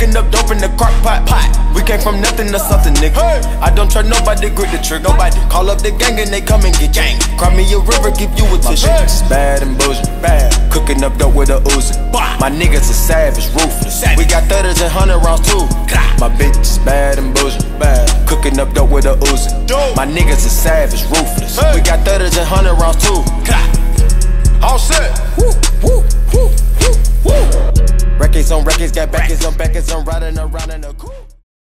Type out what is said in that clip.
Cooking up dope in the crock pot. pot. We came from nothing to something, nigga. Hey. I don't try nobody, grip the trigger. Nobody call up the gang and they come and get gang. Cry me a river, give you a tissue. bitch. It's bad and bullshit. Bad. Cooking up dope with a Uzi. My niggas are savage, ruthless. Savage. We got thudders and hundred rounds too. My bitch is bad and bullshit. Bad. Cooking up dope with a Uzi. My niggas are savage, ruthless. Hey. We got thudders and hundred rounds too. Records on records, got backers on backers. I'm riding around in a coupe.